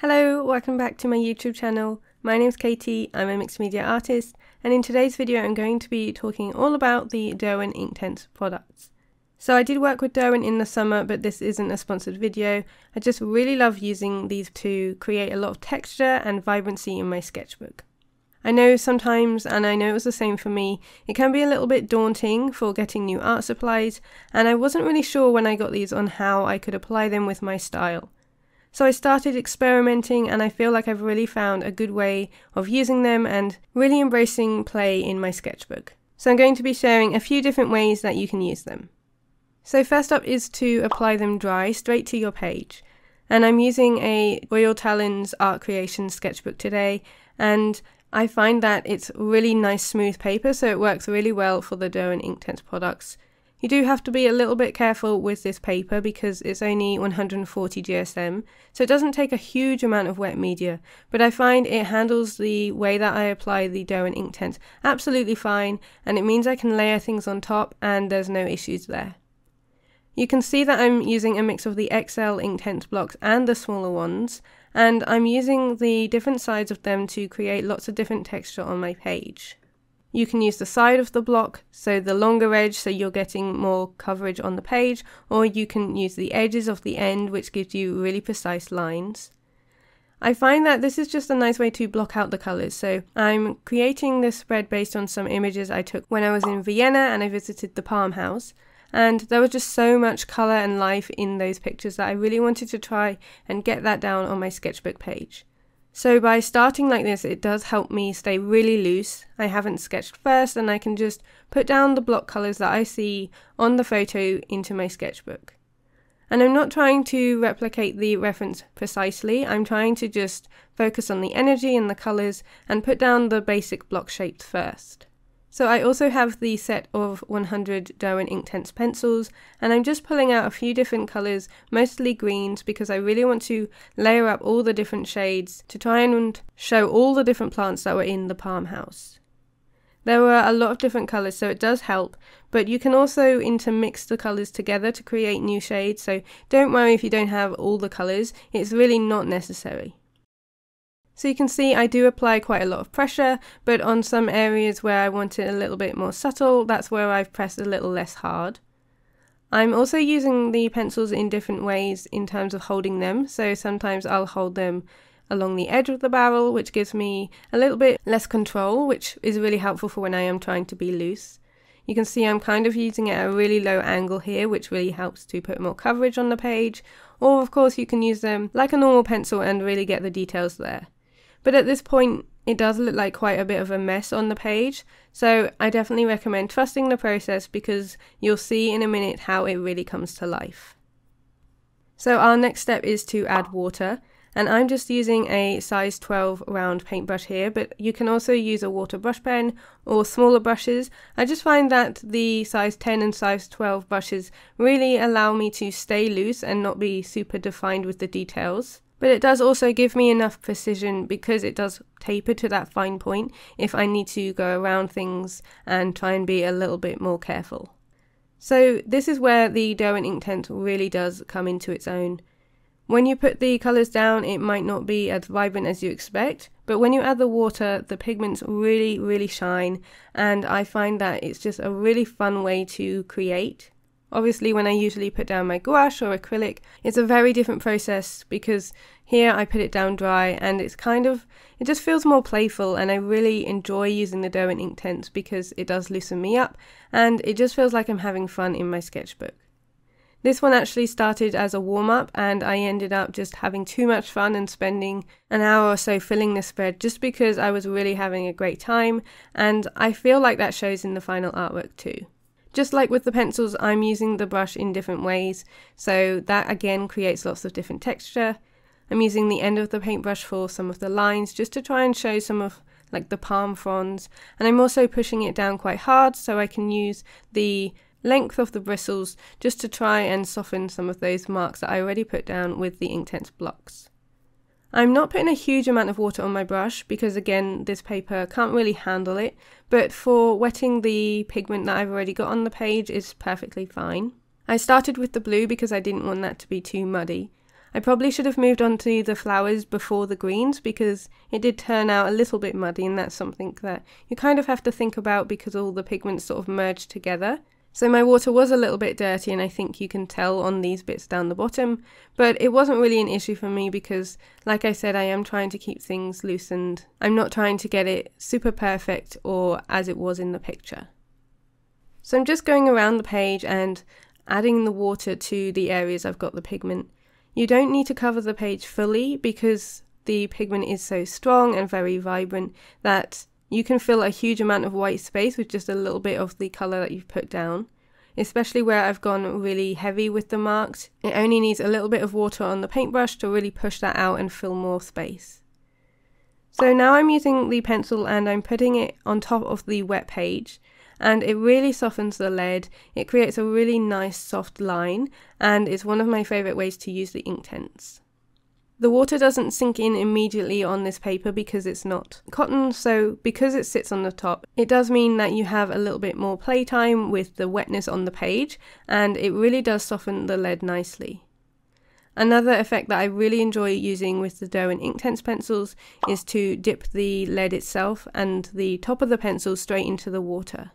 Hello, welcome back to my YouTube channel. My name's Katie, I'm a mixed media artist, and in today's video I'm going to be talking all about the Derwent Inktense products. So I did work with Derwent in the summer, but this isn't a sponsored video. I just really love using these to create a lot of texture and vibrancy in my sketchbook. I know sometimes, and I know it was the same for me, it can be a little bit daunting for getting new art supplies, and I wasn't really sure when I got these on how I could apply them with my style. So I started experimenting and I feel like I've really found a good way of using them and really embracing play in my sketchbook. So I'm going to be sharing a few different ways that you can use them. So first up is to apply them dry straight to your page. And I'm using a Royal Talens Art Creation sketchbook today and I find that it's really nice smooth paper so it works really well for the Derwent Inktense products you do have to be a little bit careful with this paper because it's only 140 GSM, so it doesn't take a huge amount of wet media, but I find it handles the way that I apply the Derwent ink Inktense absolutely fine, and it means I can layer things on top and there's no issues there. You can see that I'm using a mix of the XL Inktense blocks and the smaller ones, and I'm using the different sides of them to create lots of different texture on my page. You can use the side of the block, so the longer edge, so you're getting more coverage on the page, or you can use the edges of the end, which gives you really precise lines. I find that this is just a nice way to block out the colors. So I'm creating this spread based on some images I took when I was in Vienna and I visited the Palm House. And there was just so much color and life in those pictures that I really wanted to try and get that down on my sketchbook page. So by starting like this, it does help me stay really loose. I haven't sketched first and I can just put down the block colours that I see on the photo into my sketchbook. And I'm not trying to replicate the reference precisely, I'm trying to just focus on the energy and the colours and put down the basic block shapes first. So I also have the set of 100 Derwent Inktense pencils and I'm just pulling out a few different colours, mostly greens because I really want to layer up all the different shades to try and show all the different plants that were in the palm house. There were a lot of different colours so it does help, but you can also intermix the colours together to create new shades so don't worry if you don't have all the colours, it's really not necessary. So you can see I do apply quite a lot of pressure, but on some areas where I want it a little bit more subtle, that's where I've pressed a little less hard. I'm also using the pencils in different ways in terms of holding them, so sometimes I'll hold them along the edge of the barrel, which gives me a little bit less control, which is really helpful for when I am trying to be loose. You can see I'm kind of using it at a really low angle here, which really helps to put more coverage on the page, or of course you can use them like a normal pencil and really get the details there. But at this point, it does look like quite a bit of a mess on the page, so I definitely recommend trusting the process because you'll see in a minute how it really comes to life. So our next step is to add water, and I'm just using a size 12 round paintbrush here, but you can also use a water brush pen or smaller brushes. I just find that the size 10 and size 12 brushes really allow me to stay loose and not be super defined with the details. But it does also give me enough precision because it does taper to that fine point if I need to go around things and try and be a little bit more careful. So this is where the Derwent Inktense really does come into its own. When you put the colours down, it might not be as vibrant as you expect, but when you add the water, the pigments really, really shine, and I find that it's just a really fun way to create. Obviously, when I usually put down my gouache or acrylic, it's a very different process because here I put it down dry and it's kind of, it just feels more playful and I really enjoy using the Derwent Inktense because it does loosen me up and it just feels like I'm having fun in my sketchbook. This one actually started as a warm up, and I ended up just having too much fun and spending an hour or so filling the spread just because I was really having a great time, and I feel like that shows in the final artwork too. Just like with the pencils, I'm using the brush in different ways, so that again creates lots of different texture. I'm using the end of the paintbrush for some of the lines just to try and show some of like the palm fronds, and I'm also pushing it down quite hard so I can use the length of the bristles just to try and soften some of those marks that I already put down with the Inktense blocks. I'm not putting a huge amount of water on my brush because again this paper can't really handle it but for wetting the pigment that I've already got on the page is perfectly fine. I started with the blue because I didn't want that to be too muddy. I probably should have moved on to the flowers before the greens because it did turn out a little bit muddy and that's something that you kind of have to think about because all the pigments sort of merge together. So my water was a little bit dirty and I think you can tell on these bits down the bottom, but it wasn't really an issue for me because like I said I am trying to keep things loosened. I'm not trying to get it super perfect or as it was in the picture. So I'm just going around the page and adding the water to the areas I've got the pigment. You don't need to cover the page fully because the pigment is so strong and very vibrant that you can fill a huge amount of white space with just a little bit of the colour that you've put down. Especially where I've gone really heavy with the marks, it only needs a little bit of water on the paintbrush to really push that out and fill more space. So now I'm using the pencil and I'm putting it on top of the wet page and it really softens the lead. It creates a really nice soft line and it's one of my favourite ways to use the Inktense. The water doesn't sink in immediately on this paper because it's not cotton, so because it sits on the top, it does mean that you have a little bit more playtime with the wetness on the page, and it really does soften the lead nicely. Another effect that I really enjoy using with the Derwent Inktense pencils is to dip the lead itself and the top of the pencil straight into the water.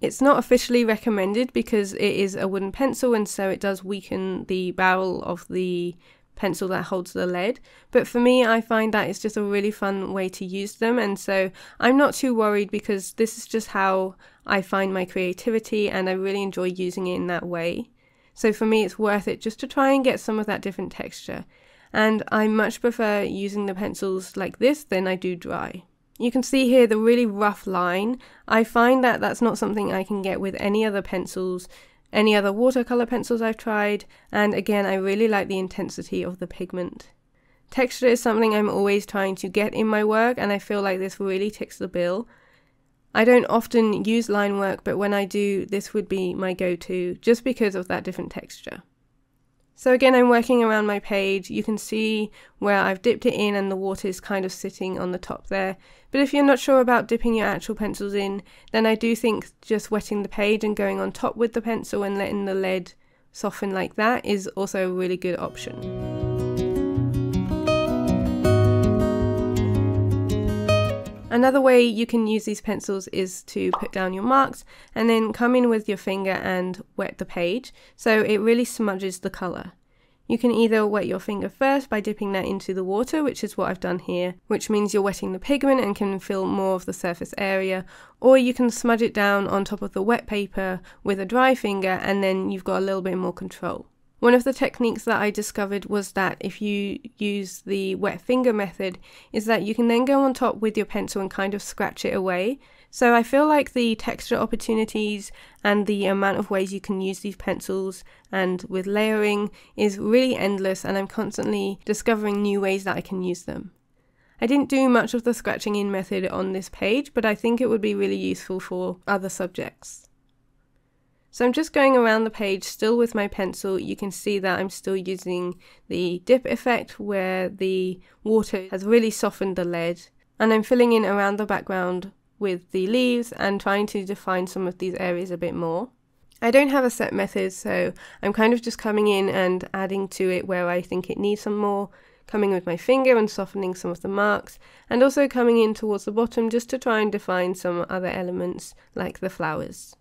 It's not officially recommended because it is a wooden pencil and so it does weaken the barrel of the pencil that holds the lead. But for me, I find that it's just a really fun way to use them. And so I'm not too worried because this is just how I find my creativity and I really enjoy using it in that way. So for me, it's worth it just to try and get some of that different texture. And I much prefer using the pencils like this than I do dry. You can see here the really rough line. I find that that's not something I can get with any other pencils any other watercolor pencils I've tried, and again, I really like the intensity of the pigment. Texture is something I'm always trying to get in my work, and I feel like this really ticks the bill. I don't often use line work, but when I do, this would be my go to just because of that different texture. So again, I'm working around my page. You can see where I've dipped it in and the water is kind of sitting on the top there. But if you're not sure about dipping your actual pencils in, then I do think just wetting the page and going on top with the pencil and letting the lead soften like that is also a really good option. Another way you can use these pencils is to put down your marks and then come in with your finger and wet the page so it really smudges the colour. You can either wet your finger first by dipping that into the water, which is what I've done here, which means you're wetting the pigment and can fill more of the surface area, or you can smudge it down on top of the wet paper with a dry finger and then you've got a little bit more control. One of the techniques that I discovered was that if you use the wet finger method, is that you can then go on top with your pencil and kind of scratch it away. So I feel like the texture opportunities and the amount of ways you can use these pencils and with layering is really endless and I'm constantly discovering new ways that I can use them. I didn't do much of the scratching in method on this page, but I think it would be really useful for other subjects. So I'm just going around the page still with my pencil. You can see that I'm still using the dip effect where the water has really softened the lead. And I'm filling in around the background with the leaves and trying to define some of these areas a bit more. I don't have a set method, so I'm kind of just coming in and adding to it where I think it needs some more, coming with my finger and softening some of the marks, and also coming in towards the bottom just to try and define some other elements like the flowers.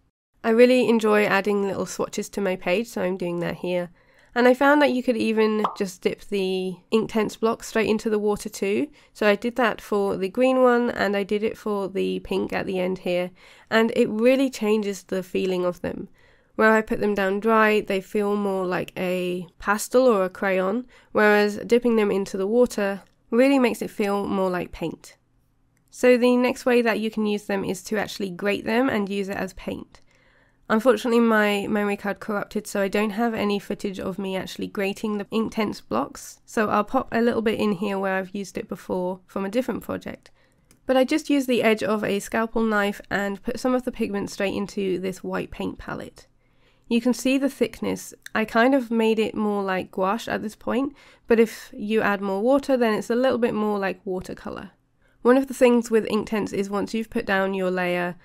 I really enjoy adding little swatches to my page, so I'm doing that here. And I found that you could even just dip the Inktense block straight into the water too. So I did that for the green one and I did it for the pink at the end here. And it really changes the feeling of them. Where I put them down dry, they feel more like a pastel or a crayon, whereas dipping them into the water really makes it feel more like paint. So the next way that you can use them is to actually grate them and use it as paint. Unfortunately, my memory card corrupted, so I don't have any footage of me actually grating the Inktense blocks. So I'll pop a little bit in here where I've used it before from a different project. But I just used the edge of a scalpel knife and put some of the pigment straight into this white paint palette. You can see the thickness. I kind of made it more like gouache at this point, but if you add more water, then it's a little bit more like watercolour. One of the things with Inktense is once you've put down your layer,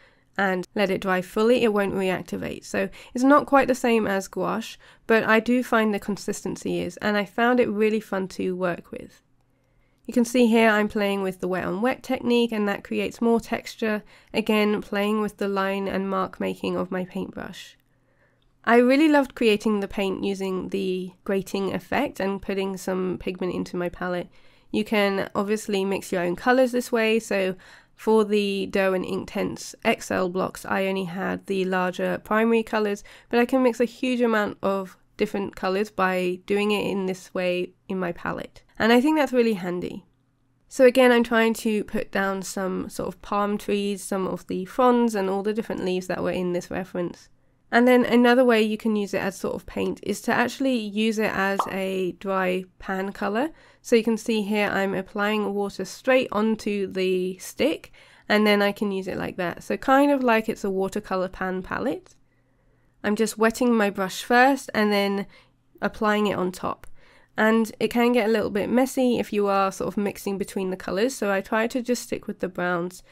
and let it dry fully, it won't reactivate. So it's not quite the same as gouache, but I do find the consistency is, and I found it really fun to work with. You can see here I'm playing with the wet on wet technique and that creates more texture, again playing with the line and mark making of my paintbrush. I really loved creating the paint using the grating effect and putting some pigment into my palette. You can obviously mix your own colours this way, so for the Derwent Inktense XL blocks I only had the larger primary colours, but I can mix a huge amount of different colours by doing it in this way in my palette. And I think that's really handy. So again, I'm trying to put down some sort of palm trees, some of the fronds and all the different leaves that were in this reference. And then another way you can use it as sort of paint is to actually use it as a dry pan color. So you can see here I'm applying water straight onto the stick and then I can use it like that. So kind of like it's a watercolor pan palette. I'm just wetting my brush first and then applying it on top. And it can get a little bit messy if you are sort of mixing between the colors. So I try to just stick with the browns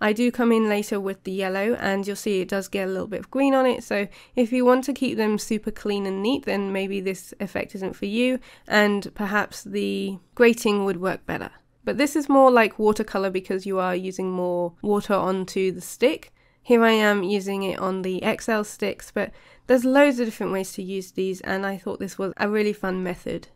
I do come in later with the yellow and you'll see it does get a little bit of green on it. So if you want to keep them super clean and neat, then maybe this effect isn't for you and perhaps the grating would work better. But this is more like watercolor because you are using more water onto the stick. Here I am using it on the XL sticks, but there's loads of different ways to use these and I thought this was a really fun method.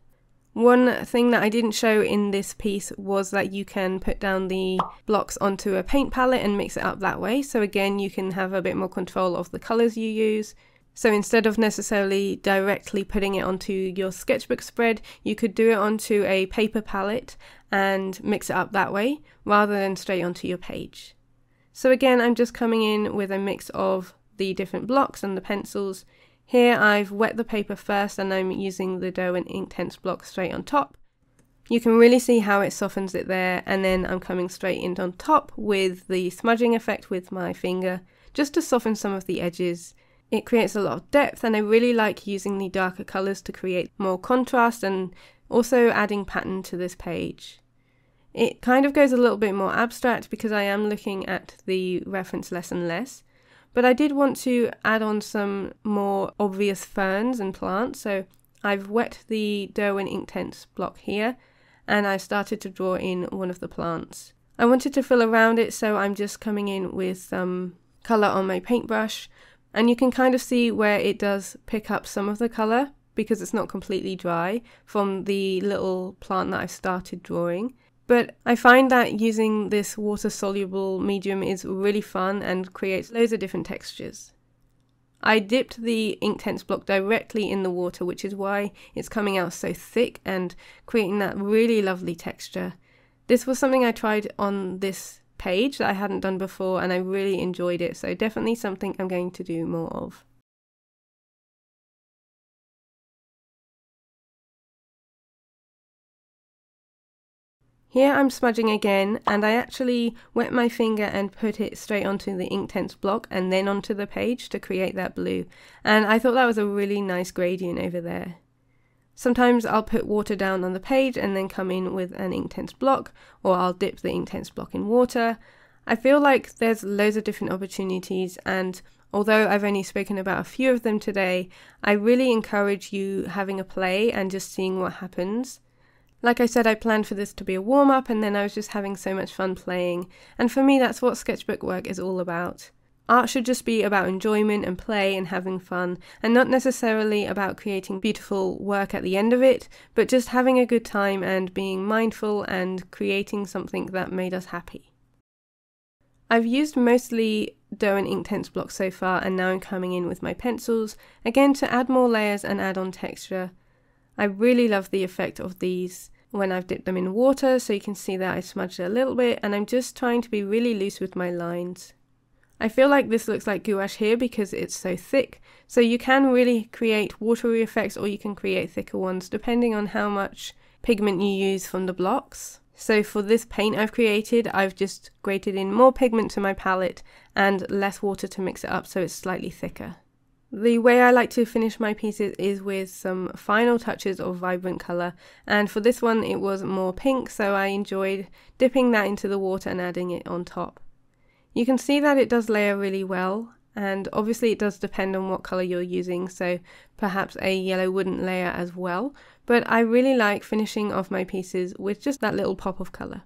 One thing that I didn't show in this piece was that you can put down the blocks onto a paint palette and mix it up that way. So again, you can have a bit more control of the colors you use. So instead of necessarily directly putting it onto your sketchbook spread, you could do it onto a paper palette and mix it up that way rather than straight onto your page. So again, I'm just coming in with a mix of the different blocks and the pencils here I've wet the paper first and I'm using the Derwent Inktense block straight on top. You can really see how it softens it there and then I'm coming straight in on top with the smudging effect with my finger just to soften some of the edges. It creates a lot of depth and I really like using the darker colours to create more contrast and also adding pattern to this page. It kind of goes a little bit more abstract because I am looking at the reference less and less. But I did want to add on some more obvious ferns and plants, so I've wet the Derwent Inktense block here and I started to draw in one of the plants. I wanted to fill around it so I'm just coming in with some colour on my paintbrush and you can kind of see where it does pick up some of the colour because it's not completely dry from the little plant that I've started drawing. But I find that using this water soluble medium is really fun and creates loads of different textures. I dipped the Inktense block directly in the water, which is why it's coming out so thick and creating that really lovely texture. This was something I tried on this page that I hadn't done before and I really enjoyed it, so definitely something I'm going to do more of. Here I'm smudging again and I actually wet my finger and put it straight onto the Inktense block and then onto the page to create that blue and I thought that was a really nice gradient over there. Sometimes I'll put water down on the page and then come in with an Inktense block or I'll dip the Inktense block in water. I feel like there's loads of different opportunities and although I've only spoken about a few of them today, I really encourage you having a play and just seeing what happens. Like I said, I planned for this to be a warm up and then I was just having so much fun playing. And for me, that's what sketchbook work is all about. Art should just be about enjoyment and play and having fun, and not necessarily about creating beautiful work at the end of it, but just having a good time and being mindful and creating something that made us happy. I've used mostly Derwent Inktense blocks so far, and now I'm coming in with my pencils, again to add more layers and add on texture. I really love the effect of these when I've dipped them in water so you can see that I smudged it a little bit and I'm just trying to be really loose with my lines. I feel like this looks like gouache here because it's so thick so you can really create watery effects or you can create thicker ones depending on how much pigment you use from the blocks. So for this paint I've created I've just grated in more pigment to my palette and less water to mix it up so it's slightly thicker. The way I like to finish my pieces is with some final touches of vibrant colour and for this one it was more pink so I enjoyed dipping that into the water and adding it on top. You can see that it does layer really well and obviously it does depend on what color you're using so perhaps a yellow wouldn't layer as well but I really like finishing off my pieces with just that little pop of color.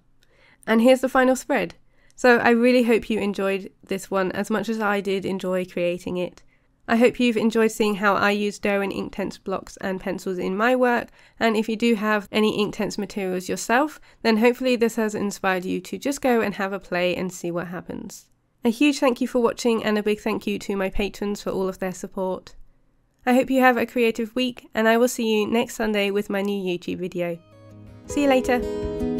And here's the final spread. So I really hope you enjoyed this one as much as I did enjoy creating it. I hope you've enjoyed seeing how I use Derwent Inktense blocks and pencils in my work, and if you do have any Inktense materials yourself, then hopefully this has inspired you to just go and have a play and see what happens. A huge thank you for watching and a big thank you to my patrons for all of their support. I hope you have a creative week, and I will see you next Sunday with my new YouTube video. See you later!